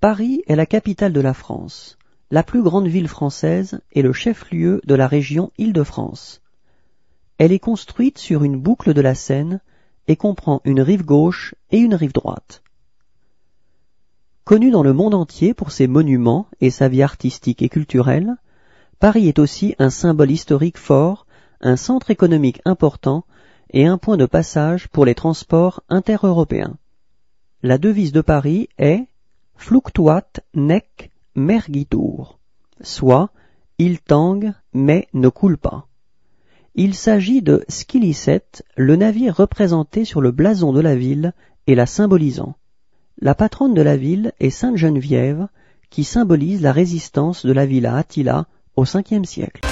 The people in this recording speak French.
Paris est la capitale de la France, la plus grande ville française et le chef-lieu de la région Île-de-France. Elle est construite sur une boucle de la Seine et comprend une rive gauche et une rive droite. Connue dans le monde entier pour ses monuments et sa vie artistique et culturelle, Paris est aussi un symbole historique fort, un centre économique important et un point de passage pour les transports intereuropéens. La devise de Paris est Fluctuat nec mergitur, soit il tangue mais ne coule pas. Il s'agit de Scilicet, le navire représenté sur le blason de la ville et la symbolisant. La patronne de la ville est Sainte Geneviève, qui symbolise la résistance de la ville à Attila au Ve siècle.